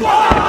Grand